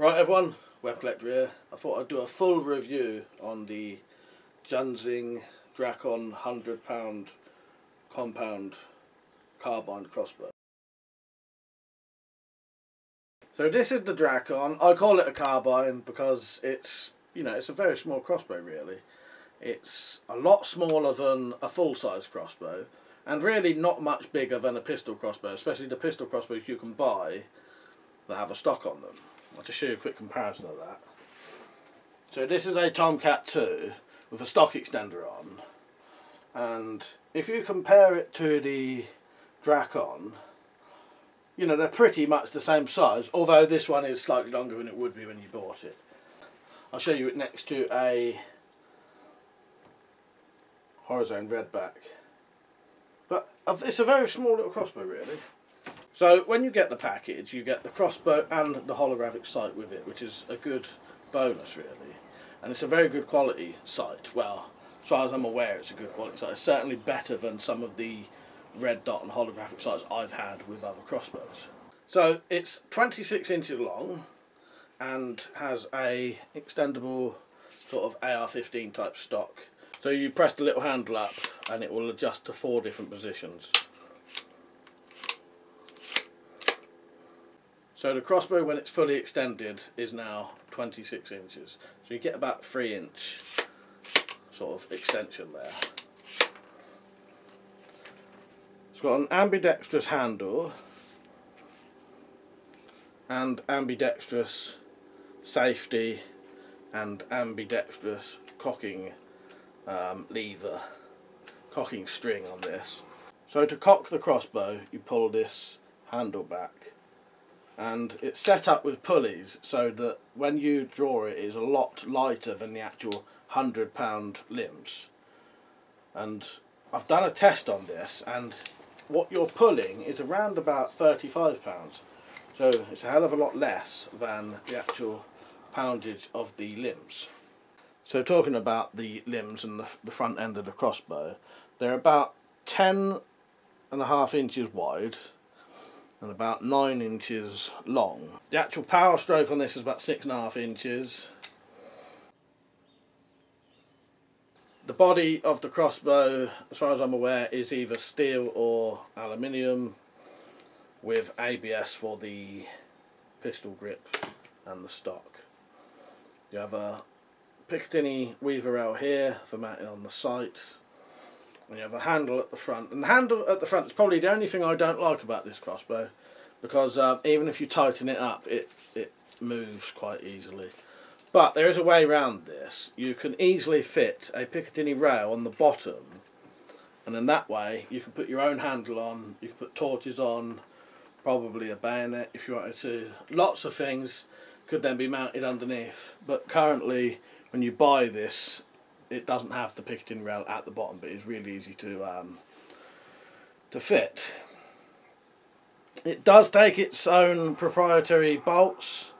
Right everyone, Weapon Collector here. I thought I'd do a full review on the Junxing Drakon £100 compound carbine crossbow. So this is the Drakon. I call it a carbine because it's, you know, it's a very small crossbow really. It's a lot smaller than a full-size crossbow and really not much bigger than a pistol crossbow, especially the pistol crossbows you can buy that have a stock on them. I'll just show you a quick comparison of that. So this is a Tomcat 2 with a stock extender on and if you compare it to the Drakon you know they're pretty much the same size although this one is slightly longer than it would be when you bought it. I'll show you it next to a Horizon Redback but uh, it's a very small little crossbow really. So when you get the package, you get the crossbow and the holographic sight with it, which is a good bonus really. And it's a very good quality sight. Well, as far as I'm aware, it's a good quality sight. It's certainly better than some of the red dot and holographic sights I've had with other crossbows. So it's 26 inches long and has a extendable sort of AR-15 type stock. So you press the little handle up and it will adjust to four different positions. So the crossbow when it's fully extended is now 26 inches. So you get about 3 inch sort of extension there. It's got an ambidextrous handle and ambidextrous safety and ambidextrous cocking um, lever, cocking string on this. So to cock the crossbow you pull this handle back and it's set up with pulleys so that when you draw it is a lot lighter than the actual 100 pound limbs. And I've done a test on this and what you're pulling is around about 35 pounds. So it's a hell of a lot less than the actual poundage of the limbs. So talking about the limbs and the, the front end of the crossbow they're about 10 and a half inches wide and about 9 inches long. The actual power stroke on this is about 6.5 inches. The body of the crossbow, as far as I'm aware, is either steel or aluminium with ABS for the pistol grip and the stock. You have a Picatinny weaver out here for mounting on the sight and you have a handle at the front. And the handle at the front is probably the only thing I don't like about this crossbow because um, even if you tighten it up it, it moves quite easily. But there is a way around this. You can easily fit a Picatinny rail on the bottom and in that way you can put your own handle on, you can put torches on, probably a bayonet if you wanted to. Lots of things could then be mounted underneath but currently when you buy this it doesn't have the Picatinny rail at the bottom, but it's really easy to um, to fit. It does take its own proprietary bolts,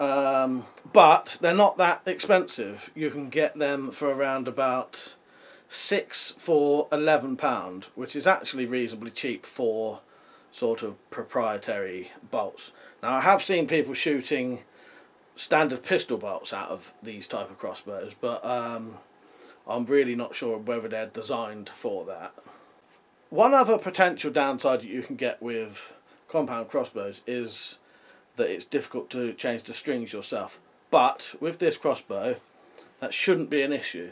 um, but they're not that expensive. You can get them for around about six for eleven pound, which is actually reasonably cheap for sort of proprietary bolts. Now I have seen people shooting standard pistol bolts out of these type of crossbows but um, I'm really not sure whether they're designed for that. One other potential downside that you can get with compound crossbows is that it's difficult to change the strings yourself but with this crossbow that shouldn't be an issue.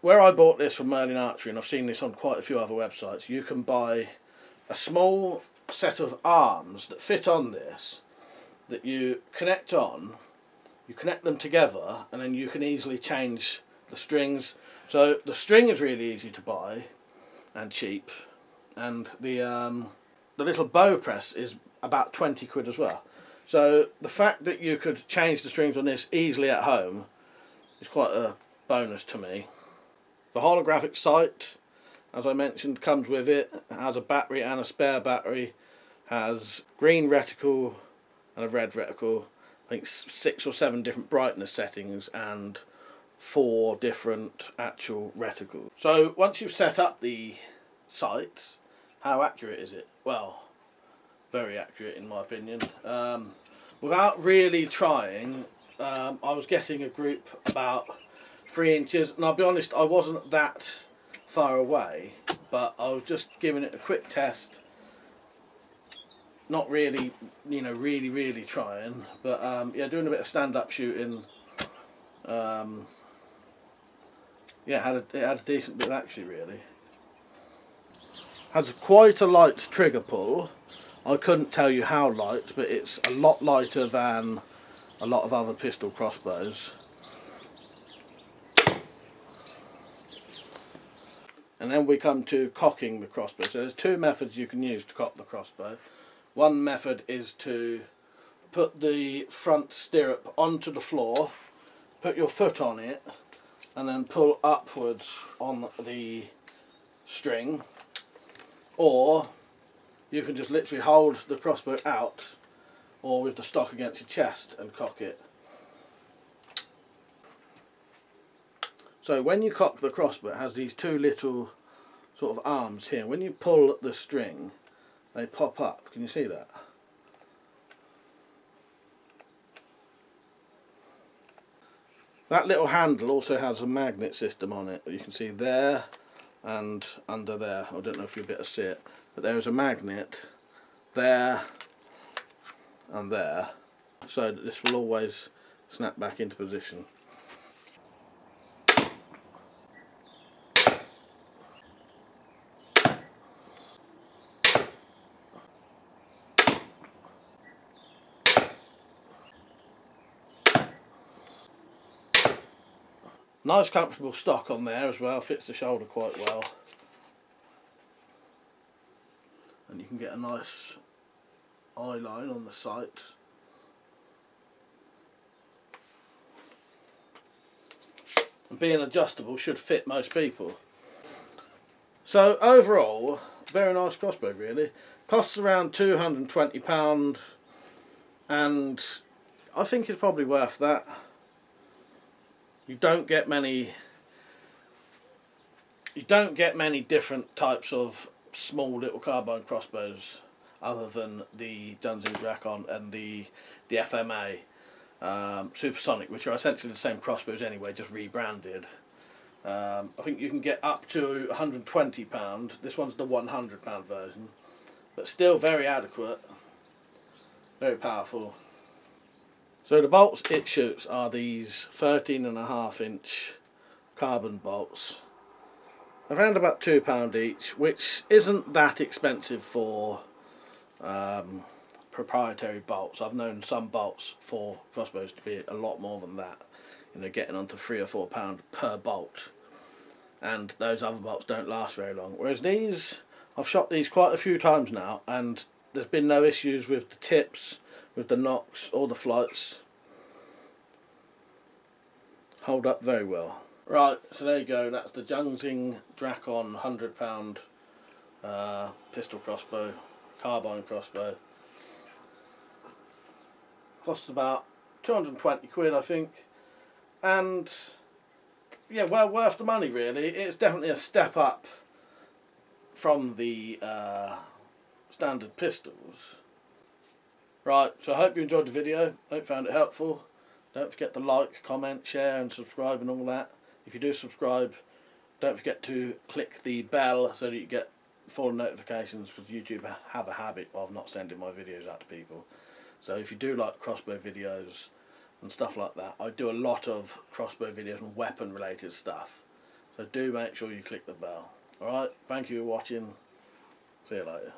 Where I bought this from Merlin Archery and I've seen this on quite a few other websites you can buy a small set of arms that fit on this that you connect on, you connect them together and then you can easily change the strings. So the string is really easy to buy and cheap and the um, the little bow press is about 20 quid as well. So the fact that you could change the strings on this easily at home is quite a bonus to me. The holographic sight, as I mentioned, comes with it. it has a battery and a spare battery, has green reticle and a red reticle. I think six or seven different brightness settings and four different actual reticles. So once you've set up the sight, how accurate is it? Well, very accurate in my opinion. Um, without really trying, um, I was getting a group about three inches, and I'll be honest, I wasn't that far away, but I was just giving it a quick test. Not really, you know, really, really trying, but um, yeah, doing a bit of stand-up shooting. Um, yeah, had a, it had a decent bit of action really. Has quite a light trigger pull. I couldn't tell you how light, but it's a lot lighter than a lot of other pistol crossbows. And then we come to cocking the crossbow. So there's two methods you can use to cock the crossbow. One method is to put the front stirrup onto the floor, put your foot on it, and then pull upwards on the string. Or you can just literally hold the crossbow out or with the stock against your chest and cock it. So when you cock the crossbow it has these two little sort of arms here. When you pull the string they pop up. Can you see that? That little handle also has a magnet system on it. You can see there and under there. I don't know if you'll be able to see it. But there is a magnet there and there. So this will always snap back into position. Nice comfortable stock on there as well, fits the shoulder quite well. And you can get a nice eye line on the sight. And being adjustable should fit most people. So overall, very nice crossbow really. Costs around £220 and I think it's probably worth that you don't get many you don't get many different types of small little carbine crossbows other than the Junxing Drakon and the the FMA um, Supersonic which are essentially the same crossbows anyway just rebranded. Um, I think you can get up to £120 this one's the £100 version but still very adequate very powerful so the bolts it shoots are these 13 and a half inch carbon bolts around about two pound each which isn't that expensive for um, proprietary bolts. I've known some bolts for crossbows to be a lot more than that you know getting onto three or four pound per bolt. And those other bolts don't last very long. Whereas these I've shot these quite a few times now and there's been no issues with the tips with the nocks or the flights hold up very well. Right, so there you go, that's the Junxing Drakon £100 uh, pistol crossbow, carbine crossbow. Costs about 220 quid I think, and yeah, well worth the money really. It's definitely a step up from the uh, standard pistols. Right, so I hope you enjoyed the video, hope you found it helpful. Don't forget to like, comment, share and subscribe and all that. If you do subscribe, don't forget to click the bell so that you get full notifications because YouTube have a habit of not sending my videos out to people. So if you do like crossbow videos and stuff like that, I do a lot of crossbow videos and weapon related stuff. So do make sure you click the bell. Alright, thank you for watching. See you later.